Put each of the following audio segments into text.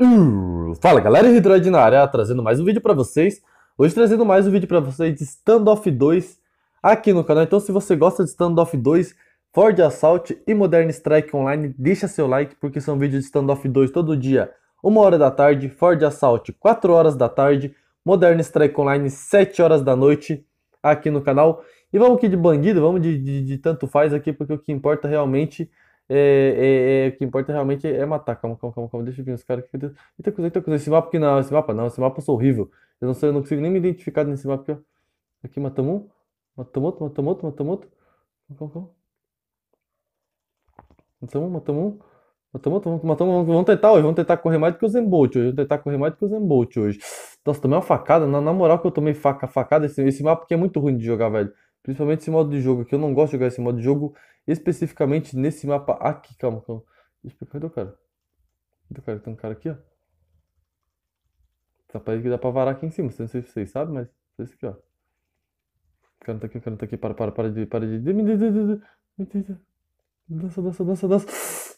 Uh, fala galera, Hidroid na área, trazendo mais um vídeo pra vocês. Hoje trazendo mais um vídeo pra vocês de Standoff 2 aqui no canal. Então se você gosta de Standoff 2, Ford Assault e Modern Strike Online, deixa seu like porque são vídeos de Standoff 2 todo dia, 1 hora da tarde, Ford Assault 4 horas da tarde, Modern Strike Online 7 horas da noite aqui no canal. E vamos aqui de bandido, vamos de, de, de tanto faz aqui porque o que importa realmente é, é, é, o que importa realmente é matar. Calma, calma, calma, calma. Deixa eu ver os caras. Eita coisa, eita coisa. Esse mapa aqui não, esse mapa não, esse mapa eu sou horrível. Eu não sei, eu não consigo nem me identificar nesse mapa aqui, ó. Aqui matamos um, matamos outro, matamos outro, matamos outro. Calma, calma. Matamos um, matamos um. Matamos outro, matamos, vamos tentar hoje, vamos tentar correr mais do que o Zembolt hoje. Vamos tentar correr mais do que o Zembolt hoje. Nossa, tomei uma facada, na, na moral que eu tomei faca, facada, esse, esse mapa aqui é muito ruim de jogar, velho. Principalmente esse modo de jogo aqui. Eu não gosto de jogar esse modo de jogo especificamente nesse mapa aqui. Calma, calma. Cadê o cara? Cadê o cara? Tem um cara aqui, ó. Tá parece que dá pra varar aqui em cima. Não sei se vocês sabem, mas esse aqui, ó. O cara tá aqui, o cara tá aqui. Para, para, para de. Para de. Dança, dança, dança, dança.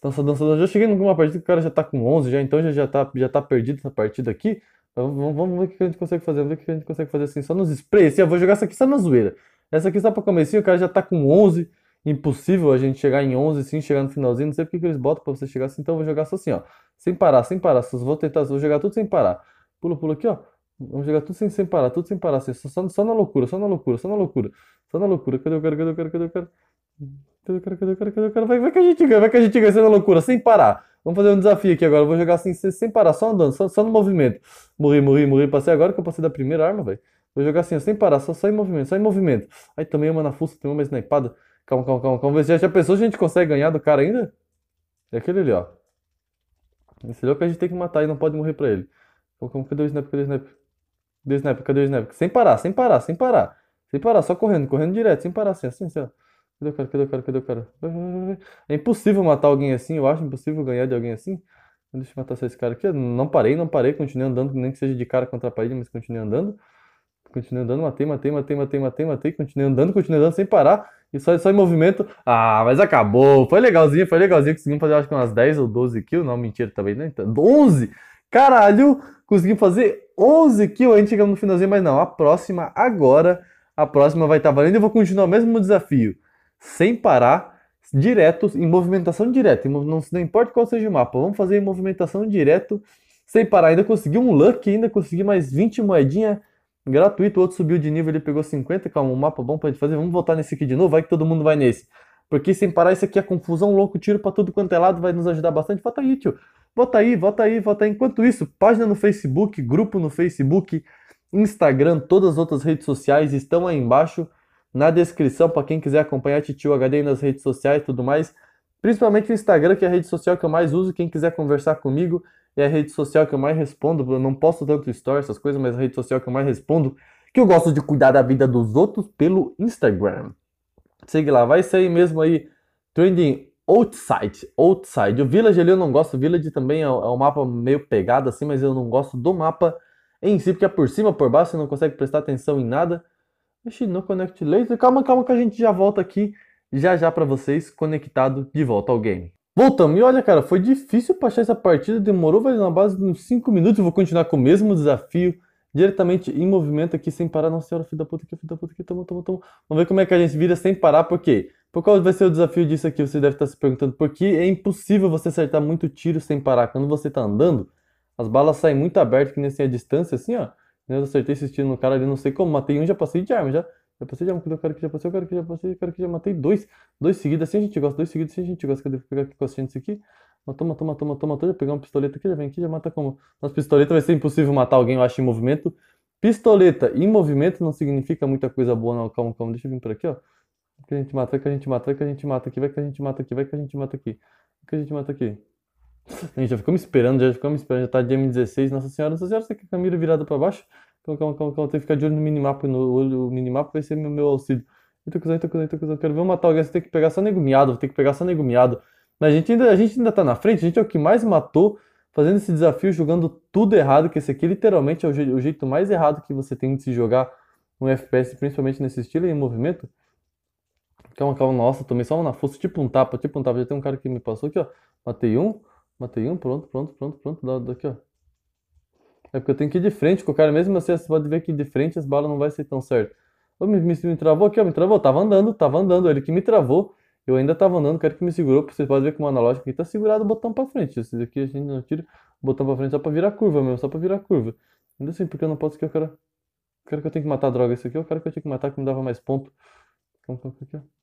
Dança, dança, dança. Já cheguei numa partida que o cara já tá com 11 já, então já, já, tá, já tá perdido essa partida aqui. Vamos, vamos ver o que a gente consegue fazer. Vamos ver o que a gente consegue fazer assim, só nos sprays. Assim, eu vou jogar essa aqui só na zoeira. Essa aqui só pra comecinho, o cara já tá com 11. Impossível a gente chegar em 11 sim, chegar no finalzinho. Não sei porque que eles botam pra você chegar assim, então eu vou jogar só assim, ó. Sem parar, sem parar. Só vou tentar, vou jogar tudo sem parar. Pula, pula aqui, ó. Vamos jogar tudo sem, sem parar, tudo sem parar. Assim, só, só na loucura, só na loucura, só na loucura. Só na loucura. Cadê o cara, cadê o cara, cadê o cara? Cadê o cara, cadê o cara, cadê o cara? Vai, vai que a gente ganha, vai que a gente ganha, só na loucura, sem parar. Vamos fazer um desafio aqui agora. Eu vou jogar assim, sem parar, só andando, só, só no movimento. Morri, morri, morri. Passei agora que eu passei da primeira arma, velho. Vou jogar assim, sem parar, só, em movimento, só em movimento. Aí tomei uma na fuça, tomei uma snipada. Calma, calma, calma, calma. Já, já pensou se a gente consegue ganhar do cara ainda? É aquele ali, ó. Esse ali é o que a gente tem que matar e não pode morrer pra ele. Calma, cadê o sniper? Cadê o sniper? Cadê o sniper? Cadê o sniper? Sem parar, sem parar, sem parar. Sem parar, só correndo, correndo direto, sem parar, assim, assim, assim, ó. Cadê o cara? Cadê o cara? Cadê o cara? Vai, vai, vai. É impossível matar alguém assim, eu acho impossível ganhar de alguém assim. Deixa eu matar esse cara aqui. Não parei, não parei, continuei andando, nem que seja de cara contra a parede, mas continuei andando. Continuei andando, matei, matei, matei, matei, matei, matei, continuei andando, continuei andando sem parar. E só, só em movimento. Ah, mas acabou. Foi legalzinho, foi legalzinho. Conseguimos fazer acho que umas 10 ou 12 kills. Não, mentira também, né? 11! Então, caralho! Conseguimos fazer 11 kills. A gente chegamos no finalzinho, mas não. A próxima agora. A próxima vai estar tá valendo. Eu vou continuar o mesmo desafio. Sem parar. Direto, em movimentação direta. Não, não importa qual seja o mapa. Vamos fazer em movimentação direto. Sem parar. Ainda consegui um luck. Ainda consegui mais 20 moedinhas gratuito, o outro subiu de nível, ele pegou 50, calma, um mapa bom pra gente fazer, vamos voltar nesse aqui de novo, vai que todo mundo vai nesse. Porque sem parar, isso aqui é confusão, louco, tiro pra tudo quanto é lado, vai nos ajudar bastante. Vota aí, tio. Vota aí, vota aí, vota aí. Enquanto isso, página no Facebook, grupo no Facebook, Instagram, todas as outras redes sociais estão aí embaixo na descrição para quem quiser acompanhar Titio HD nas redes sociais e tudo mais. Principalmente o Instagram, que é a rede social que eu mais uso. Quem quiser conversar comigo, é a rede social que eu mais respondo. Eu não posto tanto stories, essas coisas, mas a rede social que eu mais respondo. Que eu gosto de cuidar da vida dos outros pelo Instagram. Segue lá, vai sair mesmo aí trending outside. Outside. O Village ali eu não gosto. O Village também é, é um mapa meio pegado assim, mas eu não gosto do mapa em si, porque é por cima, por baixo, você não consegue prestar atenção em nada. Ixi, no connect laser. Calma, calma que a gente já volta aqui já já para vocês conectado de volta ao game. Voltamos. E olha, cara, foi difícil pra achar essa partida, demorou, vai na base de uns 5 minutos. Eu vou continuar com o mesmo desafio, diretamente em movimento aqui, sem parar. Nossa senhora, filho da puta aqui, filho da puta aqui, tamo, tamo, tamo. Vamos ver como é que a gente vira sem parar, por quê? Por qual vai ser o desafio disso aqui? Você deve estar se perguntando. Porque é impossível você acertar muito tiro sem parar. Quando você tá andando, as balas saem muito abertas, que nem assim a distância, assim, ó. Eu acertei esse tiro no cara ali, não sei como, matei um, já passei de arma, já. Já passei, já matei o cara que já passei, o cara que já passei, o cara que já matei dois. Dois seguidos, assim a gente gosta, dois seguidos assim a gente gosta. Cadê? Vou pegar aqui com a isso aqui. Matou, matou, matou, matou, matou. Já pegar uma pistoleta aqui, já vem aqui, já mata como? Nossa, pistoleta vai ser impossível matar alguém, eu acho, em movimento. Pistoleta em movimento não significa muita coisa boa, não. Calma, calma, deixa eu vir por aqui, ó. Que a gente mata, que a gente mata, que a gente mata aqui, vai que a gente mata aqui, vai que a gente mata aqui. Que a gente mata aqui. A gente já ficou me esperando, já ficou me esperando, já tá de M16. Nossa senhora, nossa senhora, você quer a câmera virada pra baixo? Calma, calma, calma, calma. Tem que ficar de olho no minimapa. No olho, o minimapa vai ser meu, meu auxílio. Eita coisa, eita coisa, eita coisa. Quero ver eu matar alguém. Você tem que pegar só nego miado. Vou ter que pegar só nego miado. Mas a gente, ainda, a gente ainda tá na frente. A gente é o que mais matou fazendo esse desafio, jogando tudo errado. Que esse aqui literalmente é o, je o jeito mais errado que você tem de se jogar um FPS, principalmente nesse estilo e em movimento. Calma, calma. Nossa, tomei só uma na força. Tipo um tapa, tipo um tapa. Já tem um cara que me passou aqui, ó. Matei um. Matei um. Pronto, pronto, pronto, pronto. Daqui, ó. É porque eu tenho que ir de frente com o cara, mesmo assim, você pode ver que de frente as balas não vai ser tão certo. Ô, me, me, me travou aqui, ó, me travou. Tava andando, tava andando. Ele que me travou. Eu ainda tava andando, o cara que me segurou. Você pode ver que o analógico aqui tá segurado o botão pra frente. Esse daqui a gente não tira o botão pra frente só pra virar curva mesmo, só pra virar curva. Ainda assim, porque eu não posso que o cara. O cara que eu tenho que matar droga. Esse aqui é o cara que eu tinha que matar que me dava mais ponto. Vamos colocar aqui, ó.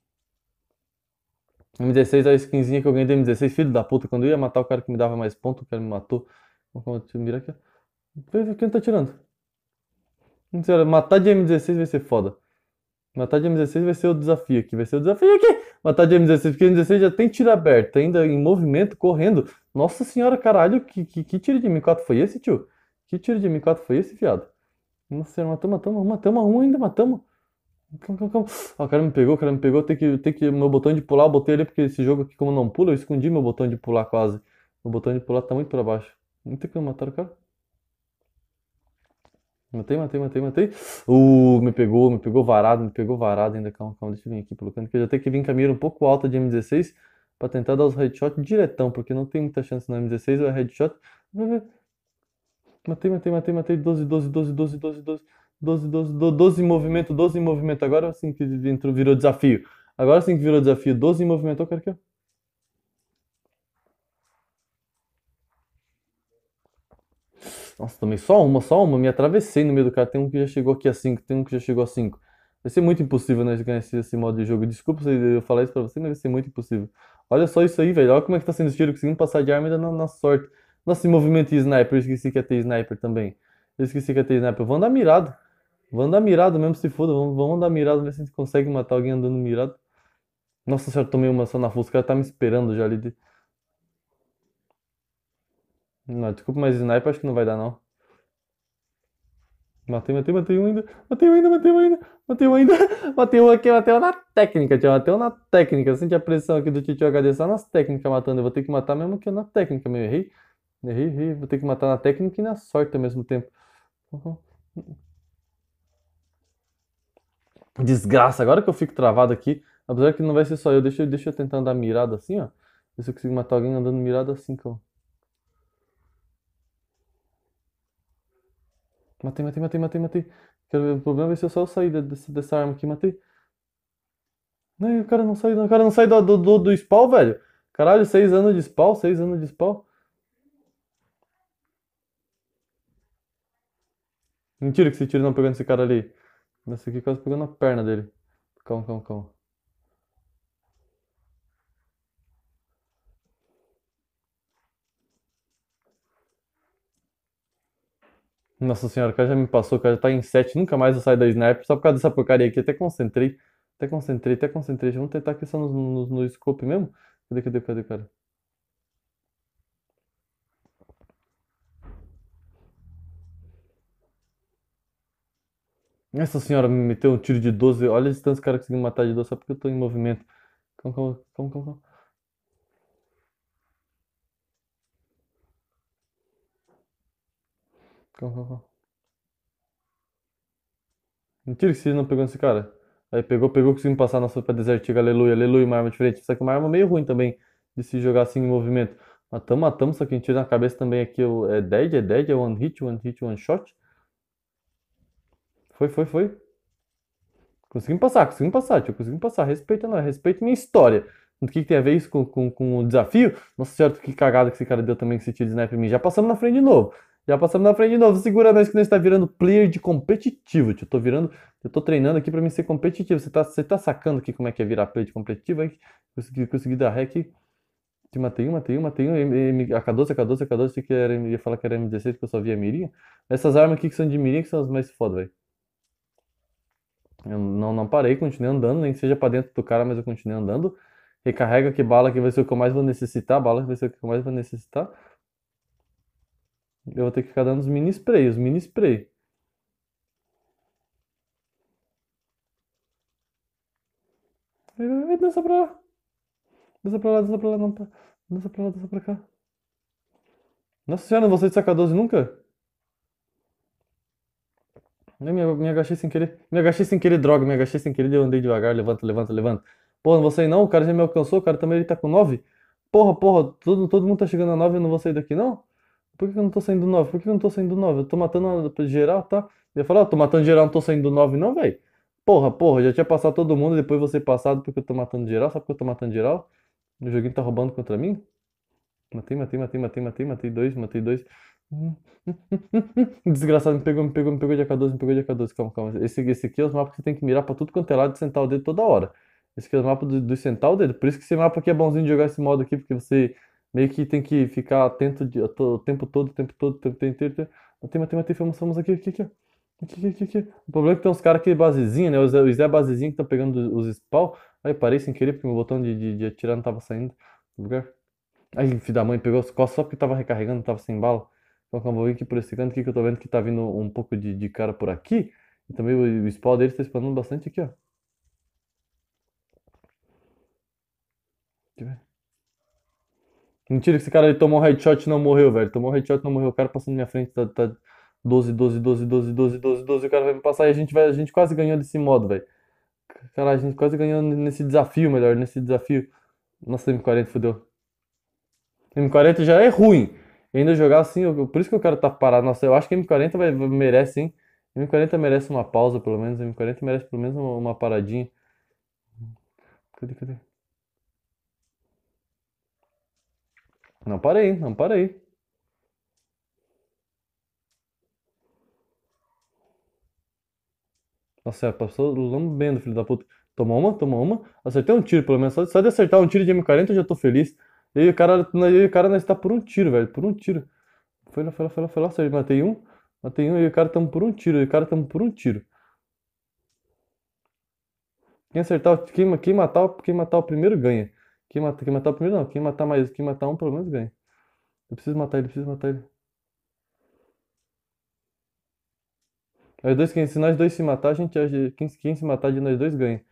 M16 é a skinzinha que eu ganhei da M16, filho da puta. Quando eu ia matar o cara que me dava mais ponto, o cara me matou. Vamos mirar aqui, Quem tá tirando? Matar de M16 vai ser foda. Matar de M16 vai ser o desafio aqui. Vai ser o desafio aqui. Matar de M16, porque M16 já tem tiro aberto, ainda em movimento, correndo. Nossa senhora, caralho, que, que, que tiro de M4 foi esse, tio? Que tiro de M4 foi esse, fiado? Nossa senhora, matamos, matamos, matamos um ainda, matamos. Calma, calma, calma. Ah, o cara me pegou, o cara me pegou. Tem que, tem que. Meu botão de pular, eu botei ali, porque esse jogo aqui, como não pula, eu escondi meu botão de pular quase. Meu botão de pular tá muito pra baixo. Não tem como matar o cara. Matei, matei, matei, matei. Uh, me pegou, me pegou varado, me pegou varado ainda. Calma, calma, deixa eu vir aqui pelo canto, que eu já tenho que vir com a mira um pouco alta de M16 pra tentar dar os headshots diretão, porque não tem muita chance no M16 ou é headshot. Matei, matei, matei, matei. 12, 12, 12, 12, 12, 12. 12, 12, 12 em movimento, 12 em movimento. Agora sim que virou desafio. Agora sim que virou desafio. 12 em movimento. Eu quero que. Nossa, tomei só uma, só uma. Me atravessei no meio do cara. Tem um que já chegou aqui a 5, tem um que já chegou a 5. Vai ser muito impossível nós ganhar esse, modo de jogo. Desculpa se eu falar isso pra você, mas vai ser muito impossível. Olha só isso aí, velho. Olha como é que tá sendo os tiros. Conseguindo passar de arma ainda na, na sorte. Nossa, esse movimento de sniper. Eu esqueci que ia ter sniper também. Eu esqueci que ia ter sniper. Vou andar mirado. Vou andar mirado mesmo, se foda. Vamos, vamos andar mirado, ver se a gente consegue matar alguém andando mirado. Nossa senhora, tomei uma só na fuça. O cara tá me esperando já ali. De... Não, desculpa, mas sniper acho que não vai dar, não. Matei, matei, matei um ainda. Matei um ainda, matei um ainda. Matei um ainda. Matei um aqui, matei um na técnica, tio. Matei um na técnica. Sente a pressão aqui do Titio HD só nas técnicas matando. Eu vou ter que matar mesmo que na técnica, meu. Errei. Errei, errei. Vou ter que matar na técnica e na sorte ao mesmo tempo. Uhum. Desgraça, agora que eu fico travado aqui, apesar que não vai ser só eu, deixa, deixa eu tentar andar mirado assim, ó. Ver se eu consigo matar alguém andando mirado assim, calma. Matei, matei, matei, matei, matei. O problema vai ser só eu sair dessa, dessa arma aqui, matei. Não, o cara não sai, o cara não sai do, do, do, spawn, velho. Caralho, 6 anos de spawn, 6 anos de spawn. Mentira que esse tiro não pegou nesse cara ali. Esse aqui quase pegou na perna dele. Calma, calma, calma. Nossa senhora, o cara já me passou, o cara já tá em 7, nunca mais eu saio da sniper, só por causa dessa porcaria aqui, até concentrei, até concentrei, até concentrei. Vamos tentar aqui só no, no, no scope mesmo? Cadê, cadê, cadê, cara? Nossa senhora, me meteu um tiro de 12. Olha a distância que o cara conseguiu matar de 12 só porque eu tô em movimento. Calma, calma, calma, calma. Calma, calma, calma. Mentira que você não pegou esse cara. Aí pegou, pegou, conseguiu passar na sopa desertiga. Aleluia, aleluia, uma arma diferente. Só que uma arma meio ruim também de se jogar assim em movimento. Matamos, matamos, só que a gente tira na cabeça também aqui. É dead, é dead, é one hit, one hit, one shot. Foi, foi, foi. Conseguimos passar, conseguimos passar, tio, conseguimos passar. Respeita, não, respeita minha história. O que, que tem a ver isso com, com, com o desafio? Nossa senhora, que cagada que esse cara deu também que esse tiro de sniper em mim. Já passamos na frente de novo. Já passamos na frente de novo. Segura nós que nós está virando player de competitivo, tio. Eu tô virando, eu tô treinando aqui para mim ser competitivo. Você tá, você tá sacando aqui como é que é virar player de competitivo? Aí, consegui, consegui dar hack. Te matei um, matei um, matei um. AK12, AK12, AK12. Achei que era, ia falar que era M16 porque eu só via mirinha. Essas armas aqui que são de mirinha que são as mais foda, velho. Eu não, não parei, continuei andando, nem que seja pra dentro do cara, mas eu continuei andando. Recarrega que bala que vai ser o que eu mais vou necessitar, bala que vai ser o que eu mais vou necessitar. Eu vou ter que ficar dando os mini spray, os mini spray. Vai, dança pra lá. Dança pra lá, dança pra lá, não, tá. Dança pra lá, dança pra cá. Nossa senhora, não vou sair de sacar 12 nunca? Eu me, me agachei sem querer. Me agachei sem querer, droga. Me agachei sem querer. Eu andei devagar. Levanta, levanta, levanta. Porra, não vou sair não. O cara já me alcançou. O cara também ele tá com 9. Porra, porra. Todo, todo mundo tá chegando a 9. Eu não vou sair daqui não. Por que eu não tô saindo 9? Por que eu não tô saindo 9? Eu tô matando geral, tá? Eu ia falar, ó, tô matando geral, não tô saindo 9 não, velho. Porra, porra, já tinha passado todo mundo, depois você passado porque eu tô matando geral. Sabe por que eu tô matando geral? O joguinho tá roubando contra mim? Matei, matei, matei, matei, matei, matei dois, matei dois. Desgraçado, me pegou, me pegou, me pegou de AK-12, me pegou de AK-12. Calma, calma. Esse, esse aqui é os mapas que você tem que mirar pra tudo quanto é lado e sentar o dedo toda hora. Esse aqui é os mapas do, do sentar o dedo. Por isso que esse mapa aqui é bonzinho de jogar esse modo aqui, porque você meio que tem que ficar atento de- to- o tempo todo, o tempo todo, o tempo inteiro. Matei, matei, matei, fomos, fomos aqui, aqui, aqui. Aqui, aqui, aqui, aqui. O problema é que tem uns caras aqui basezinho, né? Os os Zé basezinho que estão pegando os, spawn. Aí parei sem querer, porque meu botão de, de, de atirar não tava saindo do lugar. Aí, filho da mãe, pegou as costas só porque tava recarregando, tava sem bala. Então, calma, vou vir aqui por esse canto aqui que eu tô vendo que tá vindo um pouco de, de cara por aqui. E também o, o spawn deles tá spawnando bastante aqui, ó. Deixa eu ver. Mentira que esse cara ele tomou headshot e não morreu, velho. Tomou headshot e não morreu. O cara passando na minha frente tá, tá 12, 12, 12, 12, 12, 12, 12. O cara vai me passar e a gente, vai, a gente quase ganhou desse modo, velho. Cara, a gente quase ganhou nesse desafio, melhor, nesse desafio. Nossa, M40 fodeu. M40 já é ruim. Ainda jogar assim, eu- por isso que o cara tá parado. Nossa, eu acho que M40 vai, vai- merece, hein? M40 merece uma pausa, pelo menos. M40 merece pelo menos uma, uma paradinha. Cadê, cadê? Não parei? Não parei. Nossa, é, passou lambendo, filho da puta. Tomou uma, tomou uma. Acertei um tiro, pelo menos. Só, só de acertar um tiro de M40 eu já tô feliz. E aí o cara, e o cara nós tá por um tiro, velho. Por um tiro. Foi lá, foi lá, foi lá, foi lá. acertei, Matei um. Matei um e o cara tamo por um tiro. E o cara tamo por um tiro. Quem acertar, quem, quem matar, quem matar o primeiro ganha. Quem matar, quem matar o primeiro não. Quem matar mais, quem matar um pelo menos ganha. Eu preciso matar ele, preciso matar ele. Nós dois, se nós dois se matar, a gente, a gente- quem, quem se matar de nós dois ganha.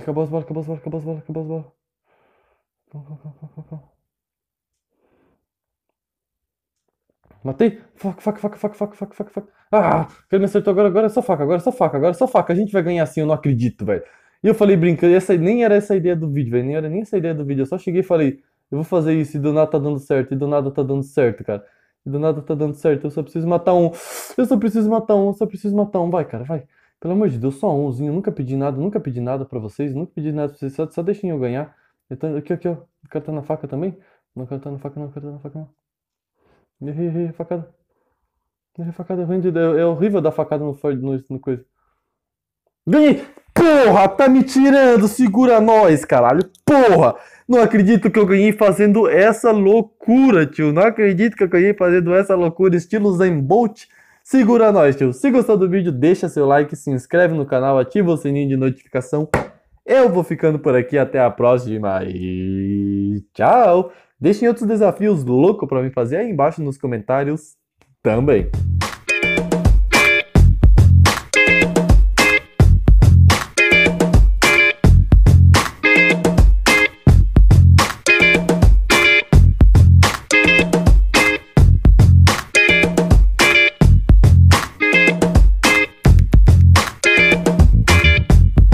Acabou as balas, acabou as balas, acabou as balas, acabou as calma. Matei! Faca, faca, faca, faca, faca, faca, faca, faca. Ah! Ele me acertou agora, agora é só faca, agora é só faca, agora é só faca. A gente vai ganhar assim, eu não acredito, velho. E eu falei brincando, essa, nem era essa a ideia do vídeo, velho. Nem era nem essa a ideia do vídeo. Eu só cheguei e falei, eu vou fazer isso e do nada tá dando certo, e do nada tá dando certo, cara. E do nada tá dando certo, eu só preciso matar um. Eu só preciso matar um, eu só preciso matar um. Vai, cara, vai. Pelo amor de Deus, só umzinho. Eu nunca pedi nada, nunca pedi nada pra vocês, nunca pedi nada pra vocês. Só, só deixem eu ganhar. Então, aqui, aqui, ó. O cara tá na faca também? Não, o cara tá na faca, não, o cara tá na faca, não. Errei, errei, facada. Errei, facada, é, é horrível dar facada no, no, no coisa. Ganhei! Porra, tá me tirando! Segura nós, caralho! Porra! Não acredito que eu ganhei fazendo essa loucura, tio. Não acredito que eu ganhei fazendo essa loucura, estilo Zen Bolt. Segura nós, tio. Se gostou do vídeo, deixa seu like, se inscreve no canal, ativa o sininho de notificação. Eu vou ficando por aqui, até a próxima e tchau! Deixem outros desafios loucos pra mim fazer aí embaixo nos comentários também.